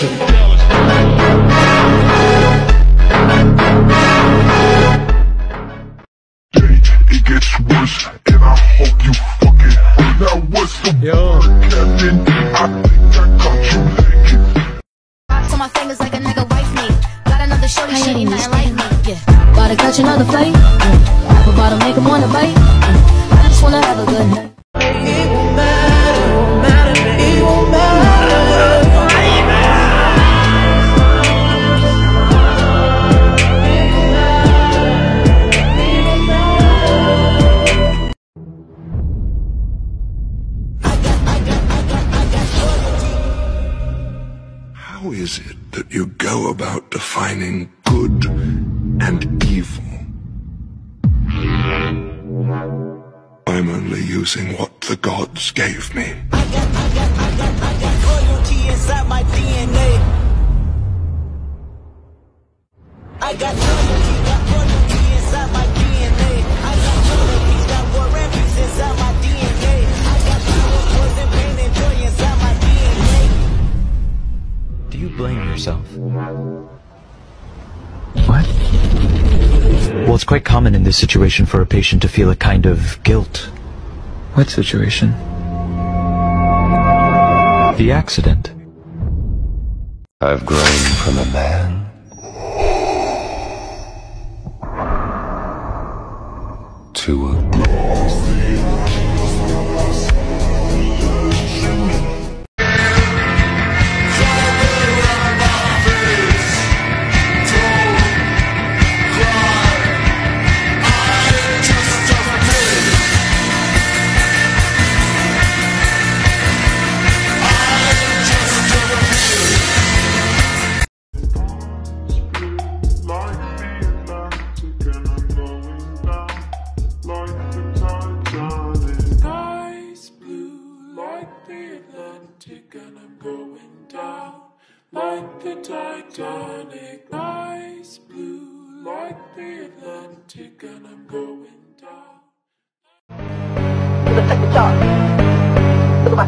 Yo. Captain? I think I caught you leaking. Rocks on my fingers like a nigga wife me. Got another shorty, she ain't nothing like me. Yeah. Gotta catch another flight. Yeah. Apple bottom make 'em wanna bite. How is it that you go about defining good and evil? I'm only using what the gods gave me. loyalty inside my DNA. You blame yourself? What? Well, it's quite common in this situation for a patient to feel a kind of guilt. What situation? The accident. I've grown from a man to a the Atlantic, and I'm going down. The chart. Look at my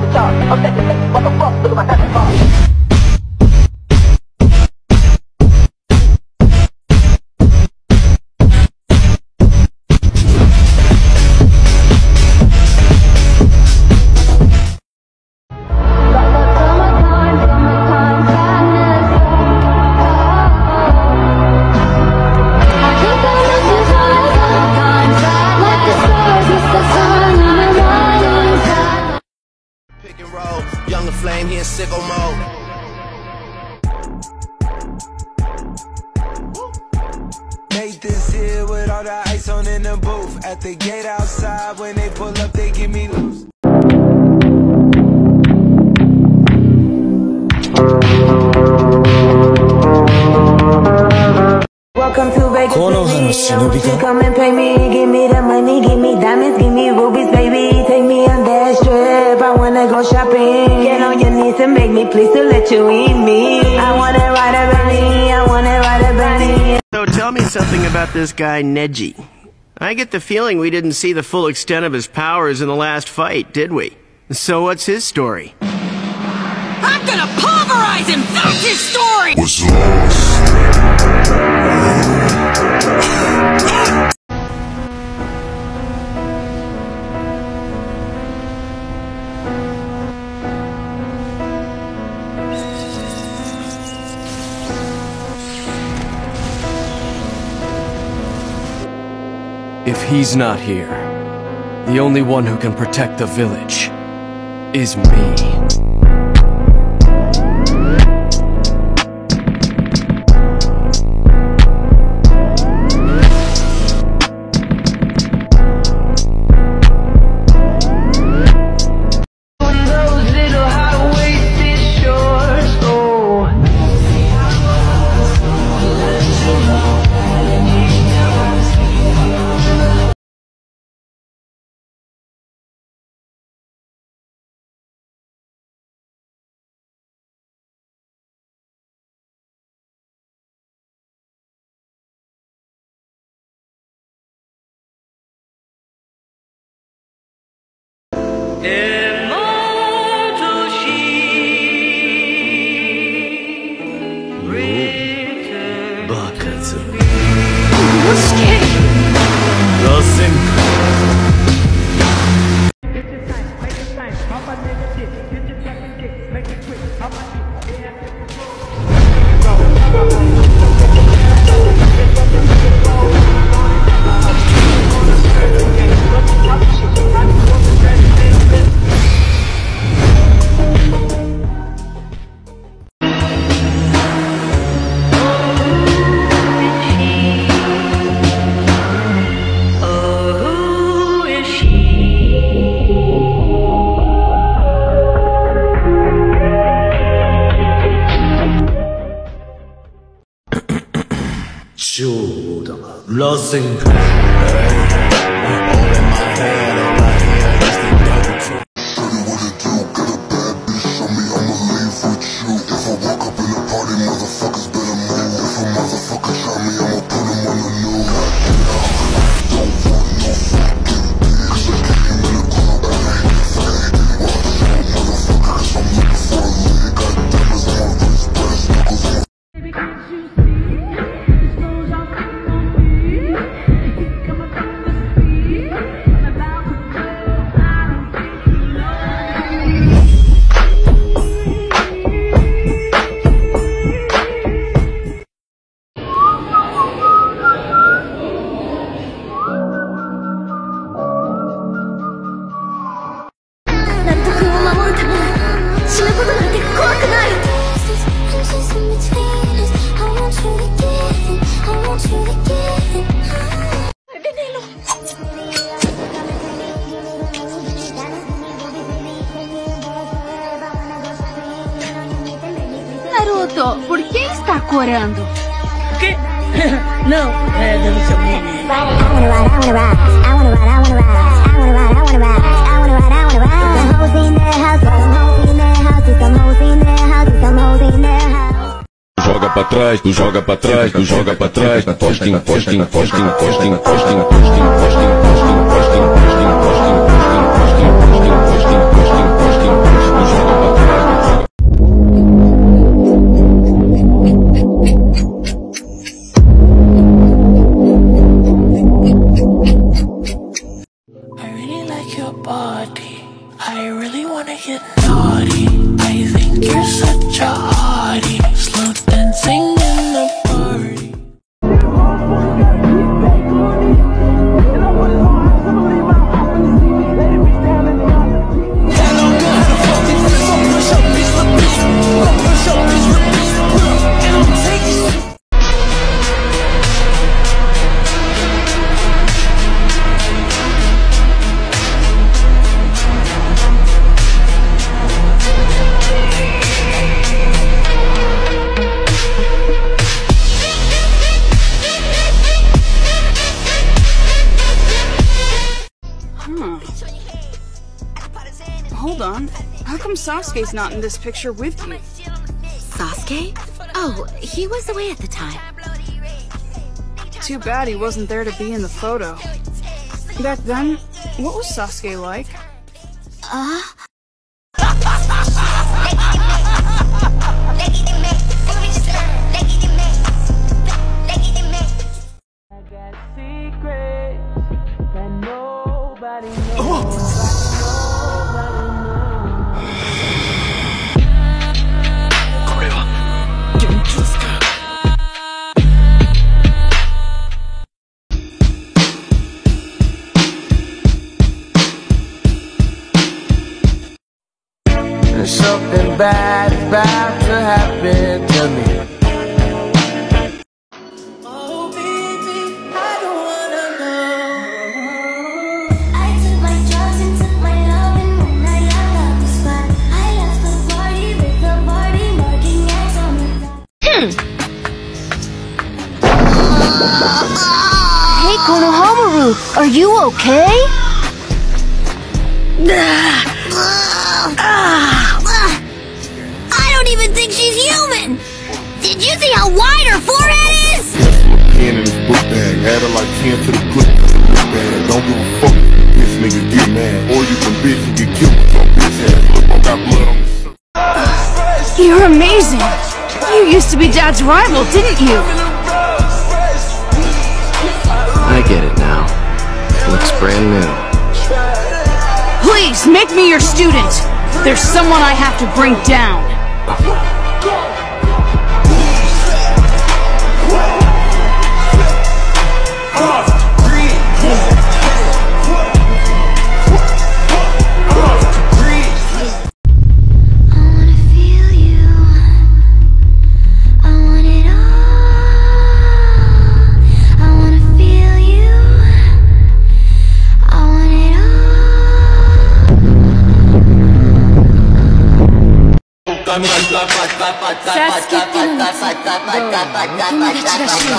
the chart. I'm taking it. What the fuck? Look at my wanna. Get on your knees and beg me, please, to let you eat me. I wanna ride a Bentley, I wanna ride a Bentley. So tell me something about this guy Neji. I get the feeling we didn't see the full extent of his powers in the last fight, did we? So what's his story? I'm gonna pulverize him! That's his story! Was lost. If he's not here, the only one who can protect the village is me. 怎 sing. chorando. Que? Não, é dando seu nome. Joga pra trás, tu joga pra trás, tu joga pra trás, postinho, postinho, postinho, postinho, postinho, postinho, postinho. Huh. Hold on. How come Sasuke's not in this picture with you? Sasuke? Oh, he was away at the time. Too bad he wasn't there to be in the photo. Back then, what was Sasuke like? Uh? Hey, Konohamaru, are you okay? I don't even think she's human! Did you see how wide her forehead is? Pen in his book bag, add her like 10 to the clip. Man, don't give a fuck if this nigga get mad. Or you can bitch and get killed with your bitch ass. Look, I got blood on me. You're amazing! You used to be Dad's rival, didn't you? I get it now. Looks brand new. Please, make me your student! There's someone I have to bring down. 啥规定？啥规定？你得知道。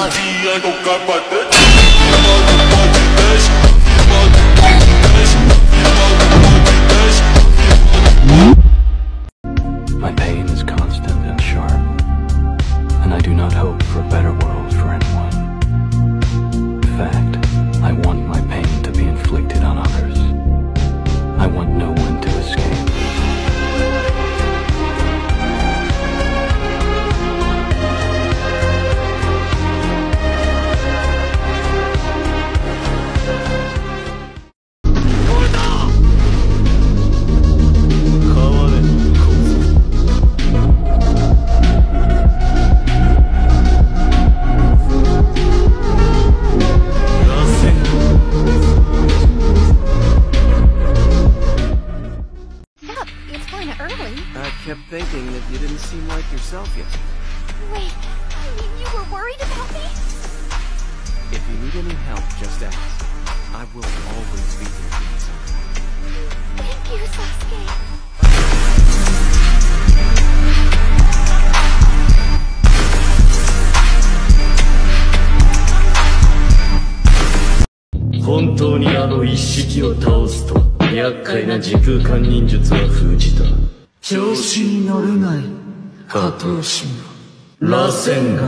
it's kinda early. I kept thinking that you didn't seem like yourself yesterday. Wait, you mean you were worried about me? If you need any help, just ask. I will always be here for you, Sakura. Thank you, Sasuke.「本当にあの一式を倒すと 厄介な時空間忍術は封じた」「調子に乗るなよ加藤信螺旋丸」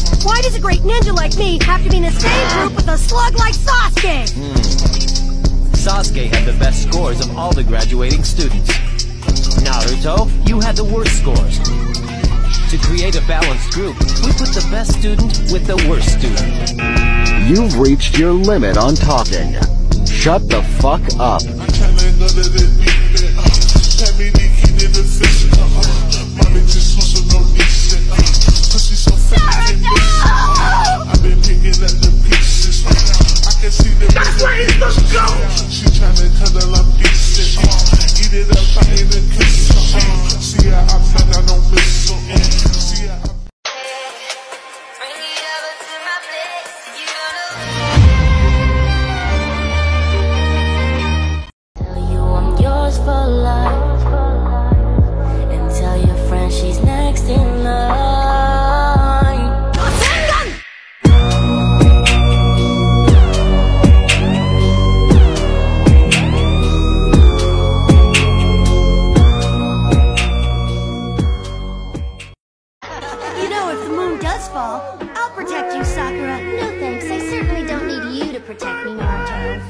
why does a great ninja like me have to be in the same group with a slug like Sasuke? Hmm. Sasuke had the best scores of all the graduating students. Naruto, you had the worst scores. To create a balanced group, we put the best student with the worst student. You've reached your limit on talking. Shut the fuck up. That's where he's supposed to go! She tryna cuddle up decent. Eat it up, I ain't a kiss. See how I plan, I don't miss. Does fall, I'll protect you, Sakura. No thanks, I certainly don't need you to protect me, Naruto.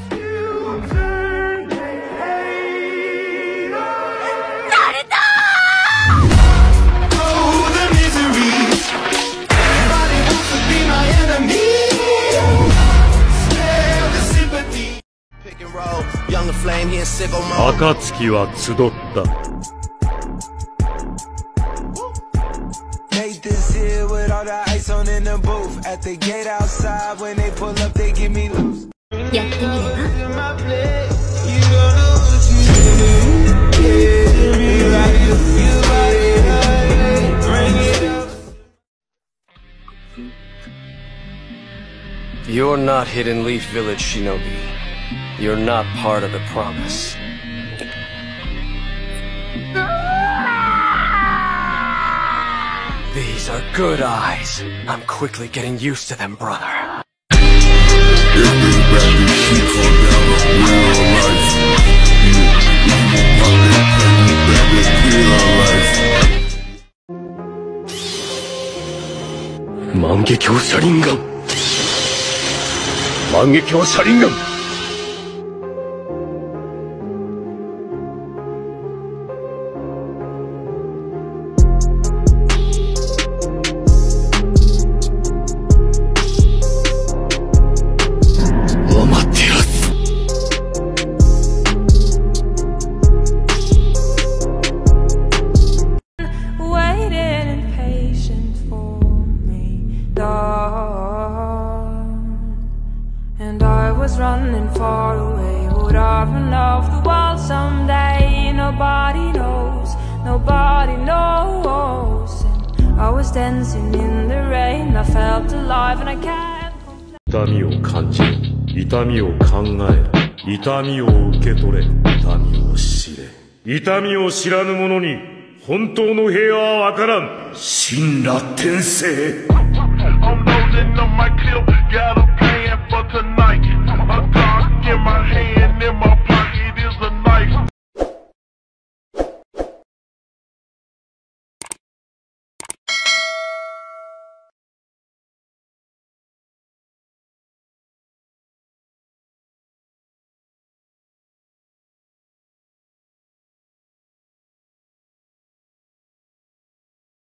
Oh, the misery. Everybody wants at the gate outside. When they pull up, they give me loose. You're not Hidden Leaf Village, Shinobi. You're not part of the promise. are good eyes. I'm quickly getting used to them, brother. 만개교 살인감 만개교 살인감 痛みを感じる痛みを考える痛みを受け取れ痛みを知れ痛みを知らぬ者に本当の平和はわからん神羅転生 I'm loading up my clip, got a plan for tonight. A dog in my hand, and my